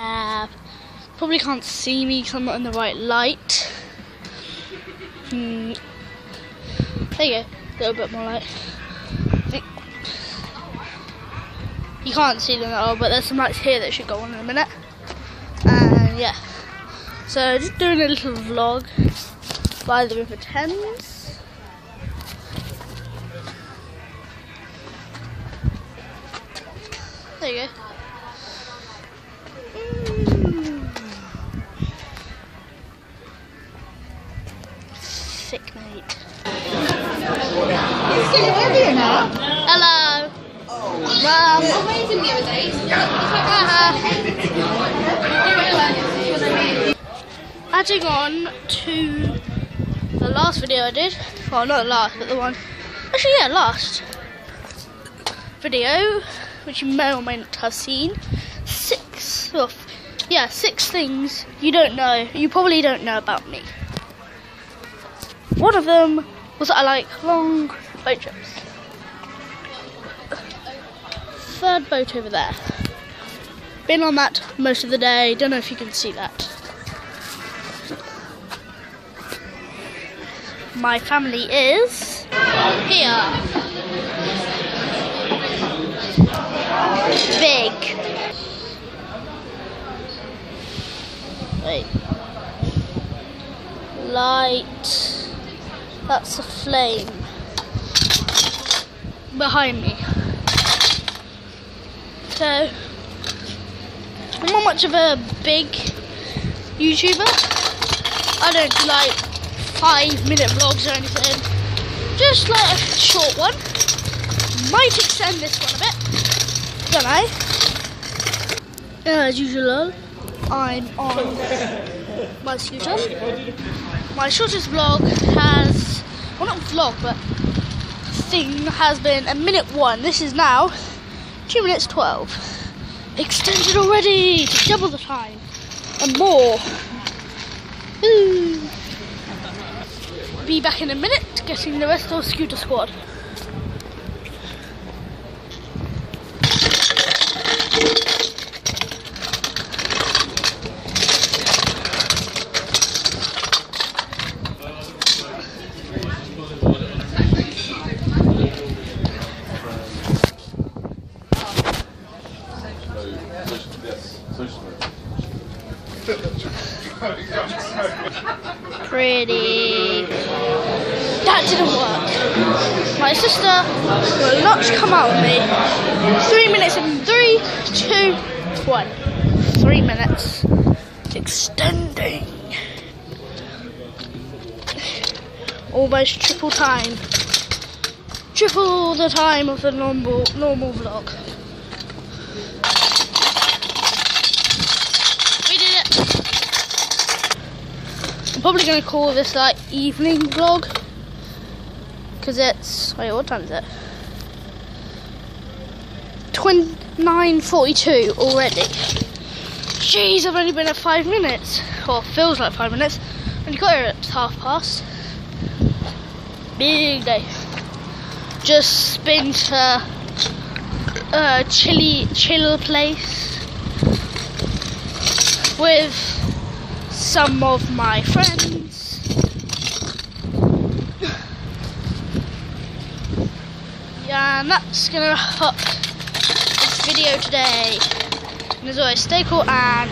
Uh, probably can't see me because I'm not in the right light. Hmm. There you go, a little bit more light. You can't see them at all, but there's some lights here that should go on in a minute. And yeah, so just doing a little vlog by the River Thames. There you go. Hello. Mum. Amazing the other day. Adding on to the last video I did. Well, not the last, but the one. Actually, yeah, last video, which you may or may not have seen. Six, well, yeah, six things you don't know. You probably don't know about me. One of them that I like long boat trips. Third boat over there. Been on that most of the day. Don't know if you can see that. My family is here. Big. Wait. Light. That's a flame. Behind me. So, I'm not much of a big YouTuber. I don't do like five minute vlogs or anything. Just like a short one. Might extend this one a bit. Don't know. Uh, as usual, I'm on my scooter. My shortest vlog has, well not vlog, but thing has been a minute one. This is now 2 minutes 12. Extended already to double the time and more. Ooh. Be back in a minute getting the rest of Scooter Squad. Pretty. That didn't work. My sister will not come out with me. Three minutes in three, two, one. Three minutes. Extending. Almost triple time. Triple the time of the normal normal vlog. We did it. I'm probably going to call this like evening vlog because it's wait what time is it? 29.42 already. Jeez I've only been at five minutes. Or feels like five minutes. And you got here at half past. Big day. Just been to a chilly chill place with some of my friends. Yeah, and that's gonna wrap this video today. And as always, stay cool and